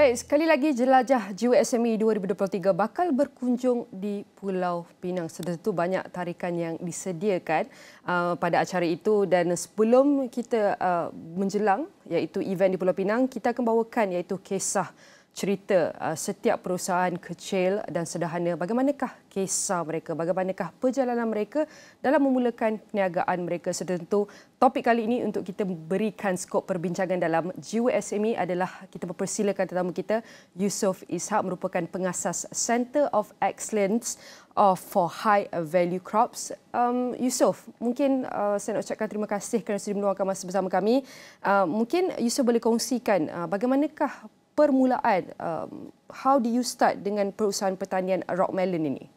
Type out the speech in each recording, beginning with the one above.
Baik, sekali lagi jelajah Jiwa SME 2023 bakal berkunjung di Pulau Pinang. Sudah tentu banyak tarikan yang disediakan uh, pada acara itu dan sebelum kita uh, menjelang iaitu event di Pulau Pinang, kita akan bawakan iaitu kisah cerita uh, setiap perusahaan kecil dan sederhana bagaimanakah kisah mereka bagaimanakah perjalanan mereka dalam memulakan perniagaan mereka setentu topik kali ini untuk kita berikan skop perbincangan dalam jiwa SME adalah kita mempersilakan tetamu kita Yusof Ishak merupakan pengasas Center of Excellence of for High Value Crops. Um, Yusof, mungkin uh, saya nak ucapkan terima kasih kerana sudah meluangkan masa bersama kami. Uh, mungkin Yusof boleh kongsikan uh, bagaimanakah permulaan um, how do you start dengan perusahaan pertanian rock melon ini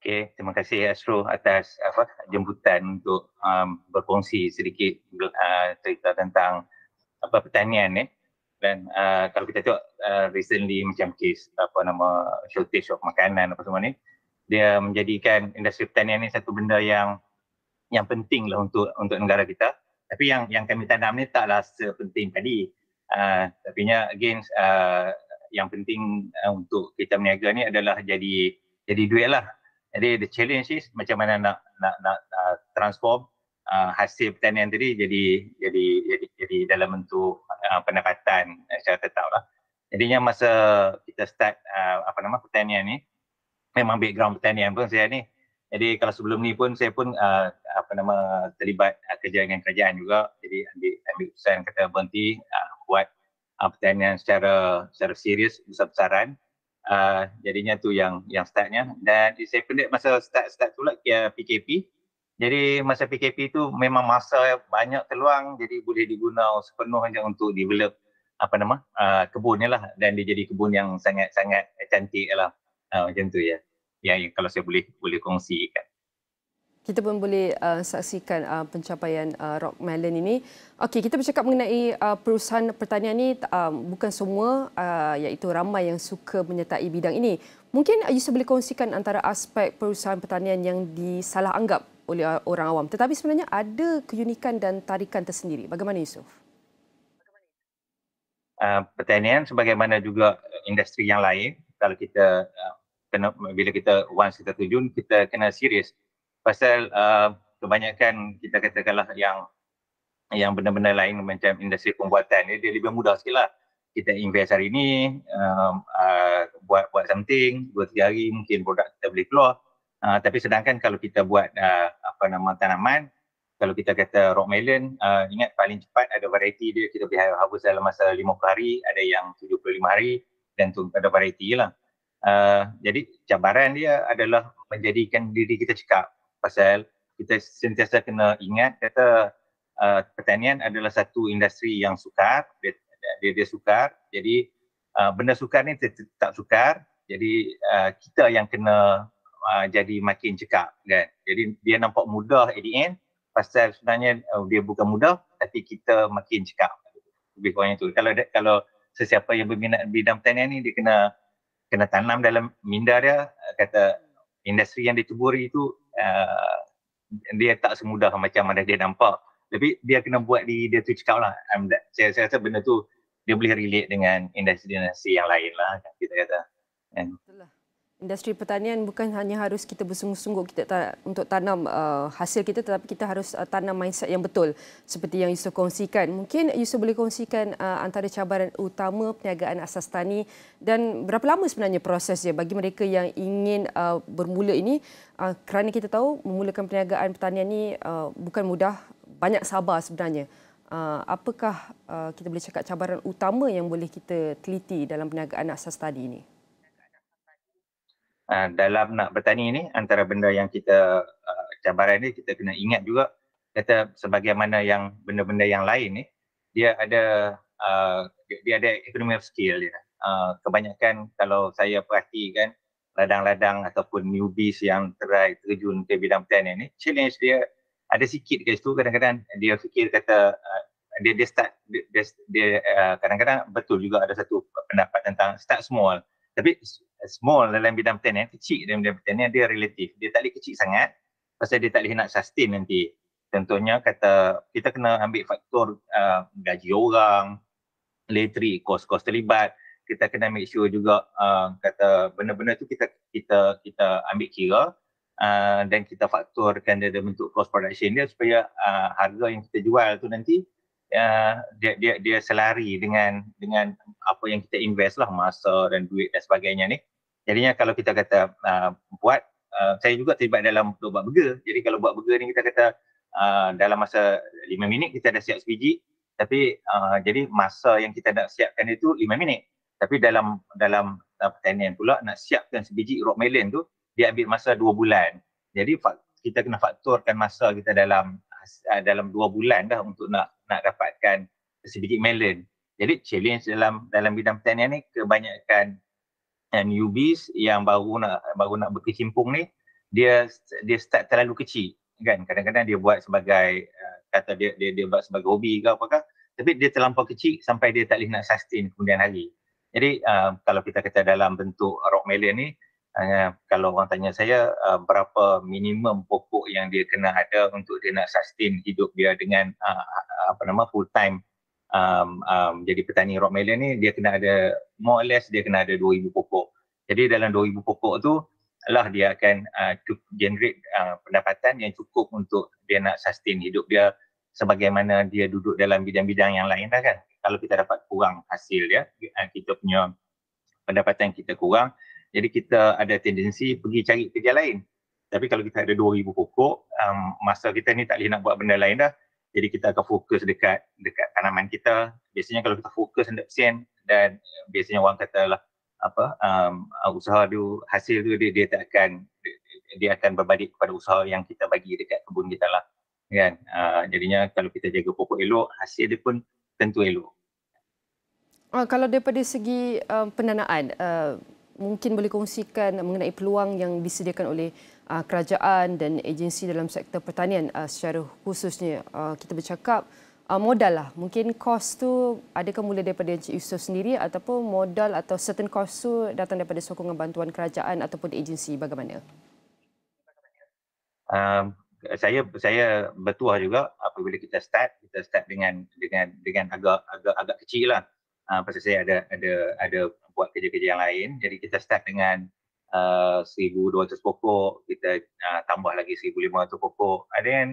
Okay, terima kasih Astro atas apa jemputan untuk um, berkongsi sedikit uh, cerita tentang apa pertanian ni. Eh. Dan uh, kalau kita tengok uh, recently macam kes apa nama shortage of makanan apa semua ni, dia menjadikan industri pertanian ni satu benda yang yang penting lah untuk untuk negara kita. Tapi yang yang kami tanam ni taklah sepenting tadi. Uh, tapi nya again uh, yang penting uh, untuk kita berniaga ni adalah jadi jadi duit lah. Jadi the challenge is macam mana nak nak nak uh, transform uh, hasil pertanian tadi jadi jadi jadi jadi dalam bentuk uh, pendapatan secara tetap lah. Jadinya masa kita start uh, apa nama pertanian ni memang background pertanian pun saya ni jadi kalau sebelum ni pun saya pun uh, apa nama terlibat uh, kerja dengan kerajaan juga. Jadi ambil ambil keputusan kata berhenti uh, buat uh, pertanian secara secara serius besar-besaran. Uh, jadinya tu yang yang startnya dan saya pendek masa start start tu lah ya, PKP. Jadi masa PKP tu memang masa banyak peluang jadi boleh diguna sepenuhnya untuk develop apa nama uh, kebun lah dan dia jadi kebun yang sangat-sangat cantik lah uh, macam tu ya yang kalau saya boleh boleh kongsikan. Kita pun boleh uh, saksikan uh, pencapaian uh, Rock Melon ini. Okey, kita bercakap mengenai uh, perusahaan pertanian ini uh, bukan semua uh, iaitu ramai yang suka menyertai bidang ini. Mungkin uh, Yusuf boleh kongsikan antara aspek perusahaan pertanian yang disalah anggap oleh uh, orang awam. Tetapi sebenarnya ada keunikan dan tarikan tersendiri. Bagaimana Yusuf? Uh, pertanian sebagaimana juga industri yang lain, kalau kita uh, kena bila kita once kita terjun kita kena serius. Pasal uh, kebanyakan kita katakanlah yang yang benda-benda lain macam industri pembuatan ni dia lebih mudah sikit lah. Kita invest hari ni um, uh, buat buat something dua tiga hari mungkin produk kita boleh keluar. Uh, tapi sedangkan kalau kita buat uh, apa nama tanaman kalau kita kata rock melon uh, ingat paling cepat ada variety dia kita boleh harvest dalam masa 50 hari ada yang 75 hari dan tu ada variety lah Uh, jadi cabaran dia adalah menjadikan diri kita cekap pasal kita sentiasa kena ingat kata uh, pertanian adalah satu industri yang sukar dia dia, dia sukar. Jadi uh, benda sukar ni tak sukar. Jadi uh, kita yang kena uh, jadi makin cekap kan. Jadi dia nampak mudah at the end. Pasal sebenarnya uh, dia bukan mudah tapi kita makin cekap. Lebih kurang itu kalau kalau sesiapa yang berminat bidang pertanian ni dia kena kena tanam dalam minda dia uh, kata industri yang diceburi itu uh, dia tak semudah macam mana dia nampak. Tapi dia kena buat di dia tu cakap lah um, saya, saya rasa benda tu dia boleh relate dengan industri-industri yang lain lah kita kata. And, industri pertanian bukan hanya harus kita bersungguh-sungguh kita ta- untuk tanam uh, hasil kita tetapi kita harus uh, tanam mindset yang betul seperti yang Yusuf kongsikan. Mungkin Yusuf boleh kongsikan uh, antara cabaran utama perniagaan asas tani dan berapa lama sebenarnya prosesnya bagi mereka yang ingin uh, bermula ini uh, kerana kita tahu memulakan perniagaan pertanian ini uh, bukan mudah, banyak sabar sebenarnya. Uh, apakah uh, kita boleh cakap cabaran utama yang boleh kita teliti dalam perniagaan asas tadi ini? Uh, dalam nak bertani ni antara benda yang kita uh, cabaran ni kita kena ingat juga kata sebagaimana yang benda-benda yang lain ni dia ada uh, dia ada economy of skill dia. Uh, kebanyakan kalau saya perhatikan ladang-ladang ataupun newbies yang terai terjun ke bidang pertanian ni challenge dia ada sikit ke situ kadang-kadang dia fikir kata uh, dia dia start dia, dia uh, kadang-kadang betul juga ada satu pendapat tentang start small tapi small dalam bidang pertanian, kecil dalam bidang pertanian dia relatif. Dia tak boleh kecil sangat pasal dia tak boleh nak sustain nanti. Contohnya kata kita kena ambil faktor uh, gaji orang, literary, kos-kos terlibat. Kita kena make sure juga uh, kata benda-benda tu kita kita kita ambil kira uh, dan kita fakturkan dia dalam bentuk cost production dia supaya uh, harga yang kita jual tu nanti uh, dia dia dia selari dengan dengan apa yang kita invest lah masa dan duit dan sebagainya ni. Jadinya kalau kita kata uh, buat uh, saya juga terlibat dalam untuk buat burger. Jadi kalau buat burger ni kita kata uh, dalam masa 5 minit kita dah siap sebiji tapi uh, jadi masa yang kita nak siapkan itu 5 minit tapi dalam dalam uh, pertanian pula nak siapkan sebiji rock melon tu dia ambil masa 2 bulan jadi kita kena fakturkan masa kita dalam uh, dalam 2 bulan dah untuk nak nak dapatkan sebiji melon. Jadi challenge dalam dalam bidang pertanian ni kebanyakan uh, newbies yang baru nak baru nak berkecimpung ni dia dia start terlalu kecil kan? Kadang-kadang dia buat sebagai uh, kata dia dia dia buat sebagai hobi ke apakah tapi dia terlampau kecil sampai dia tak boleh nak sustain kemudian hari. Jadi uh, kalau kita kata dalam bentuk rock melon ni uh, kalau orang tanya saya uh, berapa minimum pokok yang dia kena ada untuk dia nak sustain hidup dia dengan uh, apa nama full time? Um, um, jadi petani rock melon ni dia kena ada more or less dia kena ada 2000 pokok. Jadi dalam 2000 pokok tu lah dia akan uh, generate uh, pendapatan yang cukup untuk dia nak sustain hidup dia sebagaimana dia duduk dalam bidang-bidang yang lain dah kan. Kalau kita dapat kurang hasil dia, kita punya pendapatan kita kurang, jadi kita ada tendensi pergi cari kerja lain. Tapi kalau kita ada 2000 pokok, um, masa kita ni tak boleh nak buat benda lain dah. Jadi kita akan fokus dekat dekat tanaman kita. Biasanya kalau kita fokus 100% dan biasanya orang kata lah apa um, usaha tu hasil tu dia, dia tak akan dia akan berbalik kepada usaha yang kita bagi dekat kebun kita lah kan uh, jadinya kalau kita jaga pokok elok hasil dia pun tentu elok uh, kalau daripada segi uh, pendanaan uh, mungkin boleh kongsikan mengenai peluang yang disediakan oleh uh, kerajaan dan agensi dalam sektor pertanian uh, secara khususnya uh, kita bercakap uh, modal lah. Mungkin kos tu adakah mula daripada Encik Yusof sendiri ataupun modal atau certain kos tu datang daripada sokongan bantuan kerajaan ataupun agensi bagaimana? Um, saya saya bertuah juga apabila kita start kita start dengan dengan dengan agak agak agak kecil lah. Uh, pasal saya ada ada ada buat kerja-kerja yang lain. Jadi kita start dengan uh, 1,200 pokok, kita uh, tambah lagi 1,500 pokok. Ada yang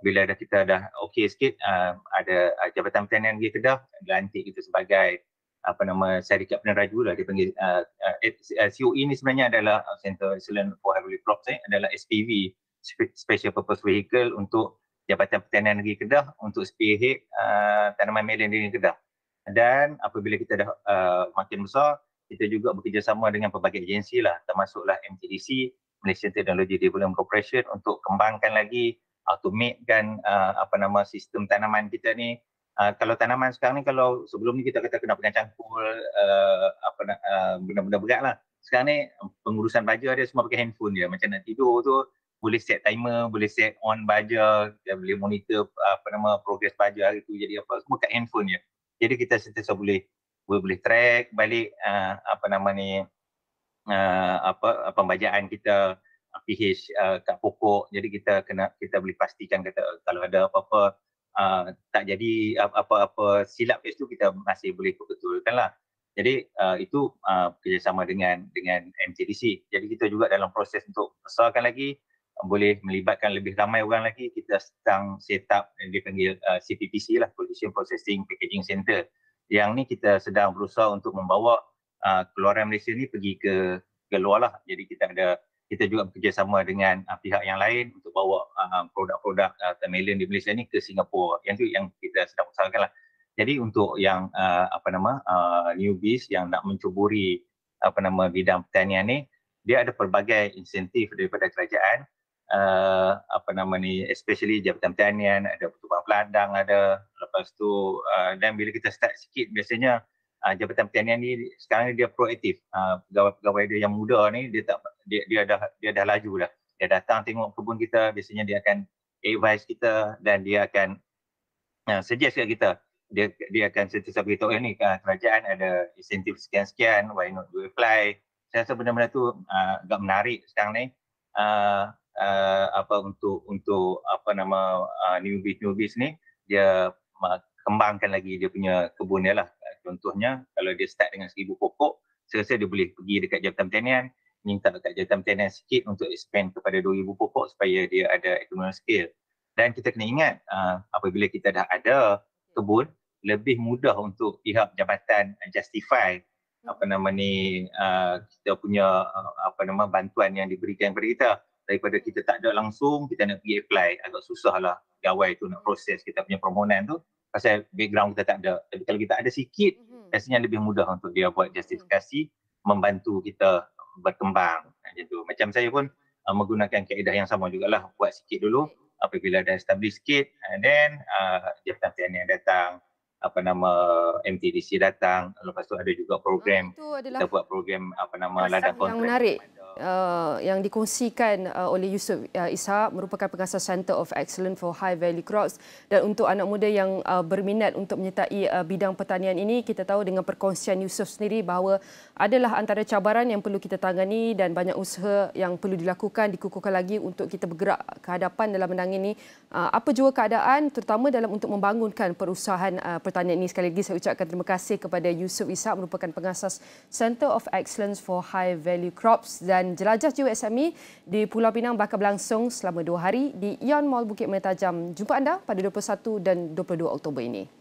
bila dah kita dah okey sikit uh, ada uh, Jabatan Pertanian Negeri Kedah lantik kita sebagai apa nama syarikat peneraju lah dipanggil uh, uh, COE ni sebenarnya adalah Center Excellent for Heavily Crops eh, adalah SPV Special Purpose Vehicle untuk Jabatan Pertanian Negeri Kedah untuk spearhead uh, tanaman melon di Kedah dan apabila kita dah uh, makin besar kita juga bekerjasama dengan pelbagai agensi lah termasuklah MTDC Malaysian Technology Development Corporation untuk kembangkan lagi automate kan uh, apa nama sistem tanaman kita ni. Uh, kalau tanaman sekarang ni kalau sebelum ni kita kata kena pegang cangkul uh, apa uh, benda-benda berat lah. Sekarang ni pengurusan baja dia semua pakai handphone dia macam nak tidur tu boleh set timer boleh set on baja boleh monitor apa nama progress baja hari tu jadi apa semua kat handphone dia jadi kita sentiasa boleh boleh, boleh track balik uh, apa nama ni uh, apa pembajaan kita pH uh, kat pokok. Jadi kita kena kita boleh pastikan kata kalau ada apa-apa uh, tak jadi apa-apa silap kat situ kita masih boleh betulkan lah. Jadi uh, itu uh, kerjasama dengan dengan MCDC jadi kita juga dalam proses untuk besarkan lagi boleh melibatkan lebih ramai orang lagi kita sedang set up yang dipanggil uh, CPPC lah Collision Processing Packaging Center yang ni kita sedang berusaha untuk membawa uh, keluaran Malaysia ni pergi ke ke luar lah jadi kita ada kita juga bekerjasama dengan uh, pihak yang lain untuk bawa uh, produk-produk uh, Tamilian di Malaysia ni ke Singapura. Yang tu yang kita sedang usahakan lah. Jadi untuk yang uh, apa nama uh, newbies yang nak mencuburi apa nama bidang pertanian ni, dia ada pelbagai insentif daripada kerajaan. Uh, apa nama ni especially Jabatan Pertanian ada pertubuhan peladang ada lepas tu uh, dan bila kita start sikit biasanya uh, Jabatan Pertanian ni sekarang ni dia proaktif. Uh, pegawai-pegawai dia yang muda ni dia tak dia dia dah dia dah laju dah. Dia datang tengok kebun kita, biasanya dia akan advise kita dan dia akan uh, suggest kat kita. Dia dia akan sentiasa beritahu eh, ni kerajaan ada insentif sekian-sekian, why not do apply. Saya rasa benda-benda tu uh, agak menarik sekarang ni. Uh, uh, apa untuk untuk apa nama uh, newbies newbies ni dia kembangkan lagi dia punya kebun dia lah Contohnya kalau dia start dengan seribu pokok, saya rasa dia boleh pergi dekat jabatan pertanian, minta dekat jabatan pertanian sikit untuk expand kepada 2000 pokok supaya dia ada economic scale. Dan kita kena ingat uh, apabila kita dah ada kebun, lebih mudah untuk pihak jabatan justify apa nama ni uh, kita punya uh, apa nama bantuan yang diberikan kepada kita daripada kita tak ada langsung kita nak pergi apply. Agak susah lah. Gawai tu nak proses kita punya permohonan tu. Pasal background kita tak ada. Tapi kalau kita ada sikit mhm. rasanya lebih mudah untuk dia buat justifikasi membantu kita berkembang. Macam tu. Macam saya pun uh, menggunakan kaedah yang sama jugalah. Buat sikit dulu. Apabila dah establish sikit and then uh, jabatan yang datang apa nama MTDC datang. Lepas tu ada juga program. Uh, kita buat program apa nama ladang kontrak. yang menarik uh, yang dikongsikan uh, oleh Yusuf uh, Ishak merupakan pengasas Center of Excellence for High Value Crops. Dan untuk anak muda yang uh, berminat untuk menyertai uh, bidang pertanian ini kita tahu dengan perkongsian Yusuf sendiri bahawa adalah antara cabaran yang perlu kita tangani dan banyak usaha yang perlu dilakukan dikukuhkan lagi untuk kita bergerak ke hadapan dalam menangani uh, apa jua keadaan terutama dalam untuk membangunkan perusahaan uh, pertanian ini? Sekali lagi saya ucapkan terima kasih kepada Yusuf Ishak merupakan pengasas Center of Excellence for High Value Crops. Dan jelajah jiwa SME di Pulau Pinang bakal berlangsung selama dua hari di Ion Mall Bukit Merah Jumpa anda pada 21 dan 22 Oktober ini.